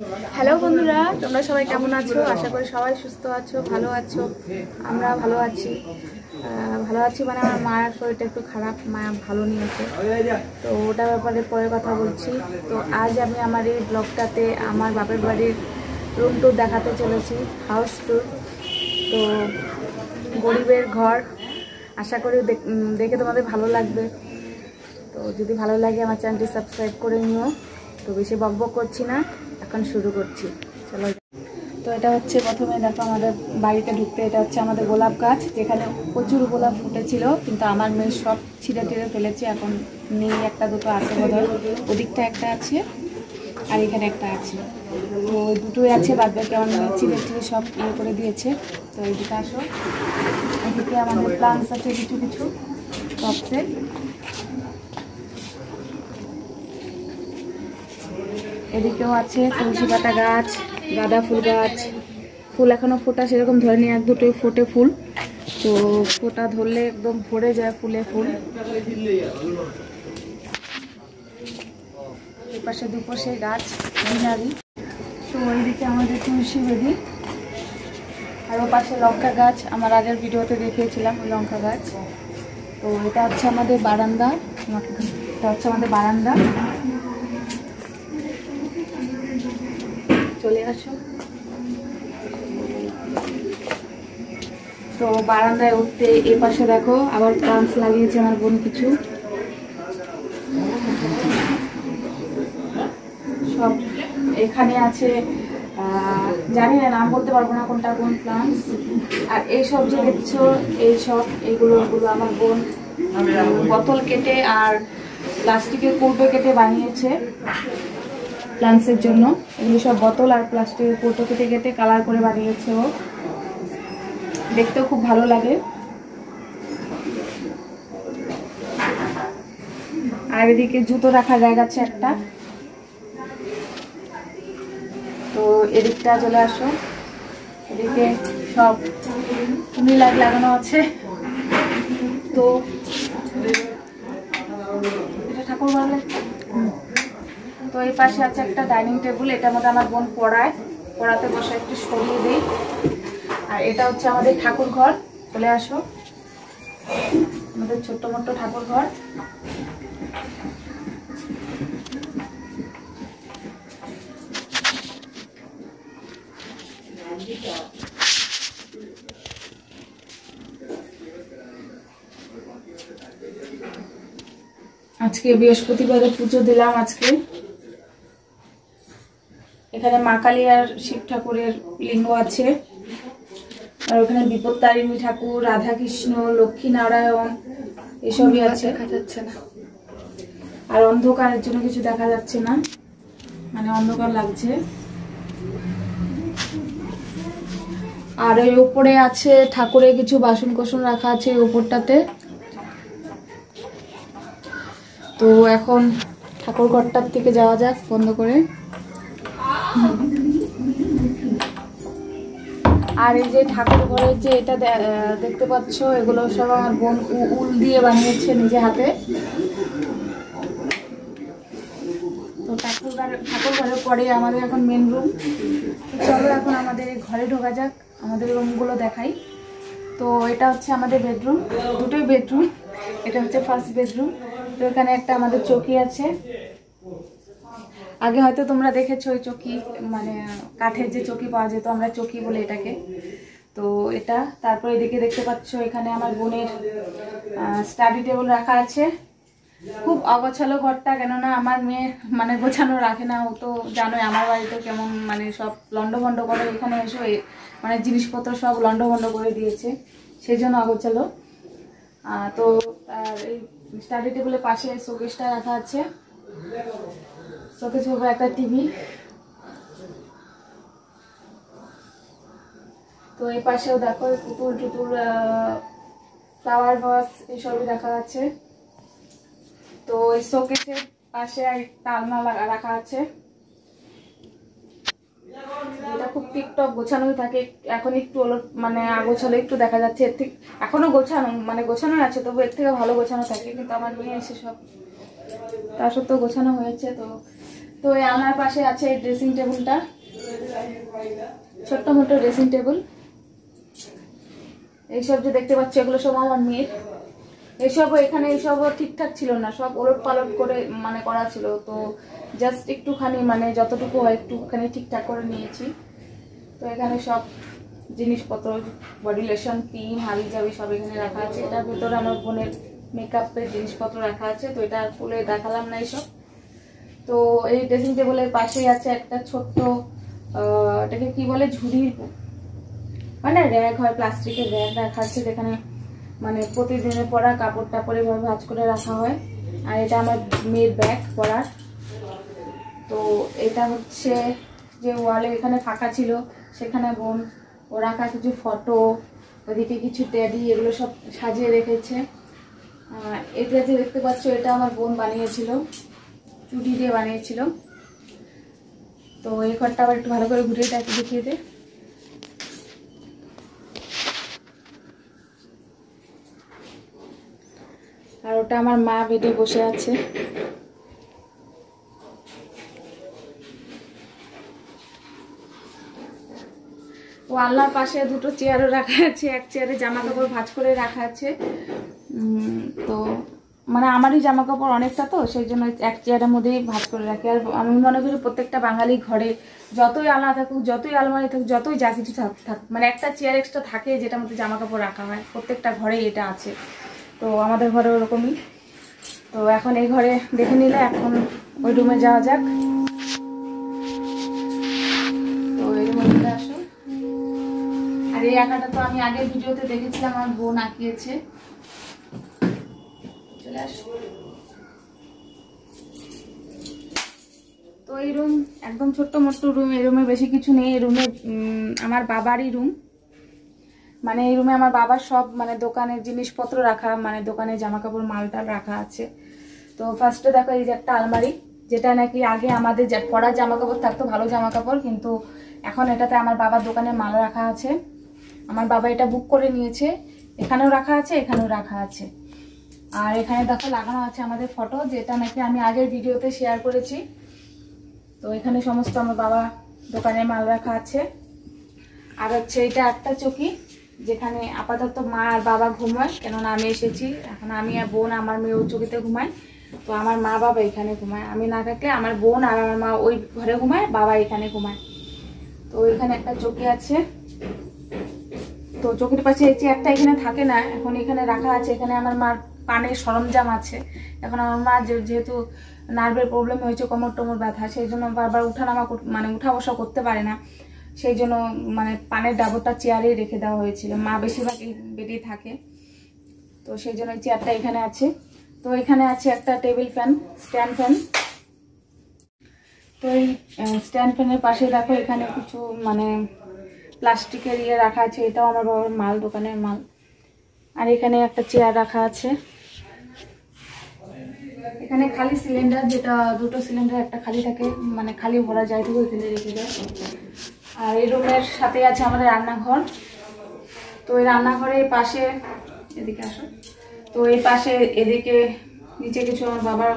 Hello বন্ধুরা, তোমরা সবাই কেমন আছো? আশা করি সবাই সুস্থ আছো, ভালো আছো। আমরা ভালো আছি। ভালো আছি মানে আমার মায়ের শরীরটা একটু খারাপ, মা ভালো নিয়ে আছে তো ওটার ব্যাপারে পরে কথা বলছি। তো আজ আমি আমার এই ব্লগটাতে আমার বাপের বাড়ির রুম টুর দেখাতে চলেছি হাউস টুর তো গরিবের ঘর, আশা করি দেখ- তোমাদের ভালো লাগবে। তো যদি ভালো লাগে আমার চ্যানেলটি সাবস্ক্রাইব করে নিও। তো বেশি বক বক করছি না। এখন শুরু করছি। চলো। তো এটা হচ্ছে প্রথমে দেখো আমাদের বাড়িতে ঢুকতে, এটা হচ্ছে আমাদের গোলাপ গাছ, যেখানে প্রচুর গোলাপ ফুটেছিল, কিন্তু আমার মেয়ে সব ছিঁড়ে টিড়ে ফেলেছে, এখন নেই একটা, দুটো আছে বোধহয়। ওদিকটা একটা আছে, আর এখানে একটা আছে। তো ওই দুটোই আছে, বাদ বাকি আমার মেয়ে ছিঁড়ে টিড়ে সব ইয়ে করে দিয়েছে। তো এইদিকে আসো। এদিকে আমাদের প্লান্টস আছে কিছু কিছু টপসের এদিকেও আছে তুলসী পাতা গাছ, গাঁদা ফুল গাছ। ফুল এখনও ফোটা সেরকম ধরেনি, এক দুটোই ফোটে ফুল। তো ফোটা ধরলে একদম ভরে যায় ফুলে ফুল। এপাশে দুপাশে গাছ, গ্রিনারি। তো ওইদিকে আমাদের তুলসী বেদি। আর ও পাশে লঙ্কা গাছ, আমার আগের ভিডিওতে দেখিয়েছিলাম ওই লঙ্কা গাছ। তো এটা হচ্ছে আমাদের বারান্দা। এটা হচ্ছে আমাদের বারান্দা। চলে আসো। তো বারান্দায় উঠতে এ পাশে দেখো, আবার প্লান্টস লাগিয়েছে আমার বোন কিছু। সব এখানে আছে জানি না, নাম বলতে পারব না কোনটা, কোন প্লান্টস আর এইসব যে দেখছ, এইসব এইগুলো ওগুলো আমার বোন বোতল কেটে আর প্লাস্টিকের কৌটো কেটে বানিয়েছে। প্লান্টসের জন্য। এগুলি সব বোতল আর প্লাস্টিকের কৌটো কেটে কেটে কালার করে বানিয়েছে ও। দেখতেও খুব ভালো লাগে। আর এদিকে জুতো রাখার জায়গা আছে একটা। তো এদিকটা চলে আসো। এদিকে সব টুনি লাইট লাগানো আছে। তো, এটা ঠাকুর বাড়লে তো এই পাশে আছে একটা ডাইনিং টেবিল এটার মধ্যে আমার বোন পড়ায়। পড়াতে বসে একটু সরিয়ে দিই। আর এটা হচ্ছে আমাদের ঠাকুর ঘর। চলে আসো। আমাদের ছোট্ট মোট্ট ঠাকুর ঘর। আজকে বৃহস্পতিবারে পুজো দিলাম আজকে। এখানে মা কালী আর শিব ঠাকুরের লিঙ্গ আছে। আর ওখানে বিপত্তারিণী ঠাকুর রাধা কৃষ্ণ লক্ষ্মী নারায়ণ এসবই আছে। দেখা যাচ্ছে না। আর অন্ধকারের জন্য কিছু দেখা যাচ্ছে না। মানে অন্ধকার লাগছে। আর ওই উপরে আছে ঠাকুরের কিছু বাসন কোসন রাখা আছে উপরটাতে তো এখন ঠাকুর ঘরটার থেকে যাওয়া যাক বন্ধ করে। আর এই যে ঠাকুর ঘরের যে এটা দেখতে পাচ্ছ, এগুলো সব আমার বোন উল দিয়ে বানিয়েছে নিজে হাতে। তো ঠাকুর ঠাকুর ঘরের পরে আমাদের এখন মেন রুম চলো এখন আমাদের ঘরে ঢোকা যাক, আমাদের রুমগুলো দেখাই। তো এটা হচ্ছে আমাদের বেডরুম দুটোই বেডরুম এটা হচ্ছে ফার্স্ট বেডরুম তো এখানে একটা আমাদের চৌকি আছে। আগে হয়তো তোমরা দেখেছ ওই চকি মানে কাঠের যে চৌকি পাওয়া যেত, আমরা চকি বলে এটাকে। তো এটা, তারপর এদিকে দেখতে পাচ্ছ এখানে আমার বোনের স্টাডি টেবিল রাখা আছে। খুব অগোছালো ঘরটা, কেননা আমার মেয়ে মানে গোছানো রাখে না, ও তো জানোই আমার বাড়িতে কেমন মানে সব লন্ডভন্ড করে এখানে এসে মানে জিনিসপত্র সব লন্ডভন্ড করে দিয়েছে সেই জন্য অগোছালো তো আর এই স্টাডি টেবিলের পাশে শোকেসটা রাখা আছে। শোকেস উপরে একটা টিভি। তো এই পাশেও দেখো, পুতুল টুতুল ফ্লাওয়ার ভাস এইসবই রাখা আছে তো এই শোকেসের পাশে লাগা- রাখা আছে। এটা খুব টিকটক, গোছানোই থাকে। এখন একটু ওলট মানে আগোছালো একটু দেখা যাচ্ছে। এর থেকে, এখনও গোছানো মানে গোছানো আছে, তবু এর থেকে ভালো গোছানো থাকে। কিন্তু আমার মেয়ে এসে সব তা সত্ত্বেও গোছানো হয়েছে, তো তো এই আমার পাশে আছে এই ড্রেসিং টেবিলটা ছোট্ট মোটো ড্রেসিং টেবিল এইসব যে দেখতে পাচ্ছি, এগুলো সব আমার মেয়ের। এসবও এখানে, এসবও ঠিকঠাক ছিল না, সব ওলট পালট করে মানে করা ছিল। তো জাস্ট একটুখানি মানে যতটুকু হয় একটুখানি ঠিকঠাক করে নিয়েছি। তো এখানে সব জিনিসপত্র বডি লোশন ক্রিম হাবি জাবি সব এখানে রাখা আছে। এটার ভিতরে আমার বোনের মেকআপের জিনিসপত্র রাখা আছে। তো এটা খুলে দেখালাম না এইসব তো এই ড্রেসিং টেবিলের পাশেই আছে একটা ছোট্ট এটাকে কি বলে? ঝুড়ির মানে র্যাক হয় প্লাস্টিকের র্যাক রাখা আছে যেখানে মানে প্রতিদিনের পরা কাপড় টাপড় এভাবে ভাজ করে রাখা হয়। আর এটা আমার মেয়ের ব্যাগ পরার। তো এটা হচ্ছে যে ওয়ালে এখানে ফাঁকা ছিল, সেখানে বোন, ও রাখা কিছু ফটো ওদিকে কিছু ট্যাডি এগুলো সব সাজিয়ে রেখেছে। এটা যে দেখতে পাচ্ছ, এটা আমার বোন বানিয়েছিল। চুটি দিয়ে বানিয়েছিল তো এই ঘরটা আবার একটু ভালো করে ঘুরে দেখে, দেখিয়ে দে। আর ওটা আমার মা বেডে বসে আছে। ও আল্লাহর পাশে দুটো চেয়ারও রাখা আছে, এক চেয়ারে জামা কাপড় ভাঁজ করে রাখা আছে। তো মানে আমারই জামা কাপড় অনেকটা তো, সেই জন্য এক চেয়ারের মধ্যেই ভাঁজ করে রাখি। আর আমি মনে করি প্রত্যেকটা বাঙালি ঘরে যতই আলনা থাকুক, যতই আলমারি থাকুক, যতই যা কিছু থাক থাক মানে একটা চেয়ার এক্সট্রা থাকে যেটার মধ্যে জামা কাপড় রাখা হয়। প্রত্যেকটা ঘরেই এটা আছে। তো আমাদের ঘরে ওরকমই। তো এখন এই ঘরে দেখে নিলে, এখন ওই রুমে যাওয়া যাক। তো এই রুমে চলে আসো। আর এই আঁকাটা তো আমি আগের ভিডিওতে দেখেছিলাম, আমার বোন আঁকিয়েছে। চলে আসো। তো এই রুম একদম ছোট্ট মোট্ট রুম এই রুমে বেশি কিছু নেই। এই রুমে আমার বাবারই রুম মানে এই রুমে আমার বাবার সব মানে দোকানের জিনিসপত্র রাখা মানে দোকানে জামা কাপড় মালটাল রাখা আছে। তো ফার্স্টে দেখো এই যে একটা আলমারি, যেটা নাকি আগে আমাদের যা- পরা জামা কাপড় থাকতো, ভালো জামা কাপড় কিন্তু এখন এটাতে আমার বাবার দোকানে মাল রাখা আছে। আমার বাবা এটা বুক করে নিয়েছে। এখানেও রাখা আছে, এখানেও রাখা আছে। আর এখানে দেখো লাগানো আছে আমাদের ফটো, যেটা নাকি আমি আগের ভিডিওতে শেয়ার করেছি। তো এখানে সমস্ত আমার বাবা দোকানে মাল রাখা আছে। আর হচ্ছে এটা একটা চকি, যেখানে আপাতত মা আর বাবা ঘুমায়, কেননা আমি এসেছি। এখন আমি আর বোন, আমার মেয়ে ওই চকিতে ঘুমায়। তো আমার মা বাবা এখানে ঘুমায়। আমি না থাকলে আমার বোন আর আমার মা ওই ঘরে ঘুমায়, বাবা এখানে ঘুমায়। তো এখানে একটা চকি আছে। তো চকির পাশে এই চেয়ারটা এখানে থাকে না, এখন এখানে রাখা আছে। এখানে আমার মার পানের সরঞ্জাম আছে। এখন আমার মা যেহেতু নার্ভের প্রবলেম হয়েছে, কোমর টোমর ব্যথা, সেই জন্য বারবার উঠানামা মানে উঠা বসা করতে পারে না। সেই জন্য মানে পানের ডাবরটা চেয়ারেই রেখে দেওয়া হয়েছিল। মা বেশিরভাগ এই থাকে। তো সেই জন্য চেয়ারটা এখানে আছে। তো এখানে আছে একটা টেবিল ফ্যান স্ট্যান্ড ফ্যান তো এই স্ট্যান্ড ফ্যানের পাশে দেখো, এখানে কিছু মানে প্লাস্টিকের ইয়ে রাখা আছে। এটাও আমার বাবার মাল, দোকানের মাল। আর এখানে একটা চেয়ার রাখা আছে। এখানে খালি সিলিন্ডার যেটা দুটো সিলিন্ডার একটা খালি থাকে মানে খালি ভরা যায় তো এখানে রেখে দেয়। আর এই রুমের সাথে আছে আমাদের রান্নাঘর। তো এই রান্নাঘরের পাশে, এদিকে আসো। তো এই পাশে এদিকে নিচে কিছু আমার বাবার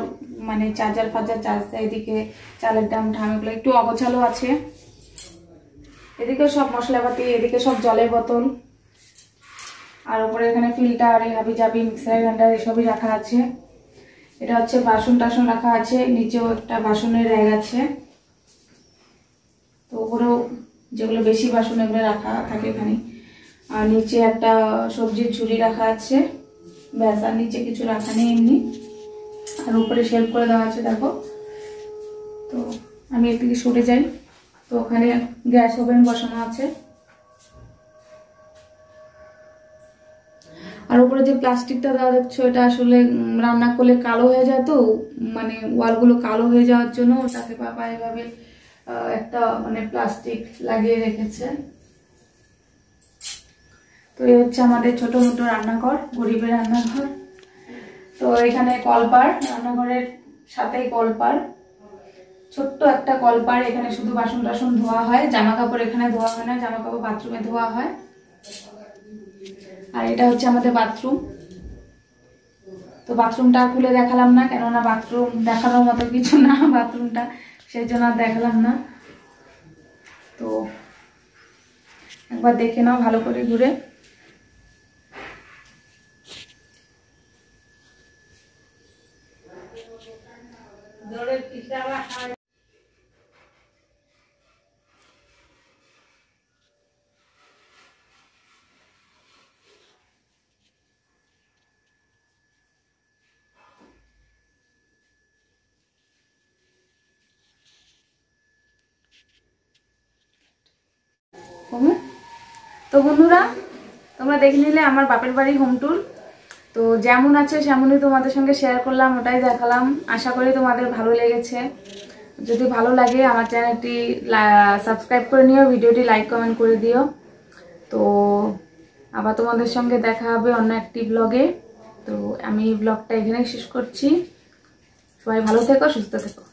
মানে চার্জার ফার্জার চার্জ দেয়, এদিকে চালের দাম ঠামেগুলো একটু অগোছালো আছে। এদিকে সব মশলাপাতি, এদিকে সব জলের বোতল। আর উপরে এখানে ফিল্টার এই হাবি জাবি মিক্সার গ্রাইন্ডার এসবই রাখা আছে। এটা হচ্ছে বাসন টাসন রাখা আছে, নিচেও একটা বাসনের র্যাক আছে। তো উপরেও যেগুলো বেশি বাসন এগুলো রাখা থাকে এখানে আর নিচে একটা সবজির ঝুড়ি রাখা আছে। ব্যাস, আর নিচে কিছু রাখা নেই এমনি। আর উপরে শেল্ফ করে দেওয়া আছে, দেখো। তো আমি এর থেকে সরে যাই। তো ওখানে গ্যাস ওভেন বসানো আছে। আর উপরে যে প্লাস্টিকটা দেওয়া দেখছ, এটা আসলে রান্না করলে কালো হয়ে যায় তো মানে ওয়ালগুলো কালো হয়ে যাওয়ার জন্য ওটাকে পাপা এভাবে একটা মানে প্লাস্টিক লাগিয়ে রেখেছে। তো এই হচ্ছে আমাদের ছোট মোটো রান্নাঘর, গরিবের রান্নাঘর। তো এখানে কলপার, রান্নাঘরের সাথেই কলপার। ছোট্ট একটা কলপার, এখানে শুধু বাসন টাসন ধোয়া হয় জামা কাপড় এখানে ধোয়া হয় না জামা কাপড় বাথরুমে ধোয়া হয়। আর এটা হচ্ছে আমাদের বাথরুম তো বাথরুমটা খুলে দেখালাম না, কেননা বাথরুম দেখানোর মতো কিছু না বাথরুমটা সেই জন্য আর দেখালাম না। তো একবার দেখে নাও ভালো করে ঘুরে। কমু। তো বন্ধুরা, তোমরা দেখে নিলে আমার বাপের বাড়ি হোম ট্যুর তো যেমন আছে সেমনই তোমাদের সঙ্গে শেয়ার করলাম, ওটাই দেখালাম। আশা করি তোমাদের ভালো লেগেছে। যদি ভালো লাগে আমার চ্যানেলটি সাবস্ক্রাইব করে নিও, ভিডিওটি লাইক কমেন্ট করে দিও। তো আবার তোমাদের সঙ্গে দেখা হবে অন্য একটি ব্লগে তো আমি ব্লগটা এখানেই শেষ করছি। সবাই ভালো থেকো, সুস্থ থেকো।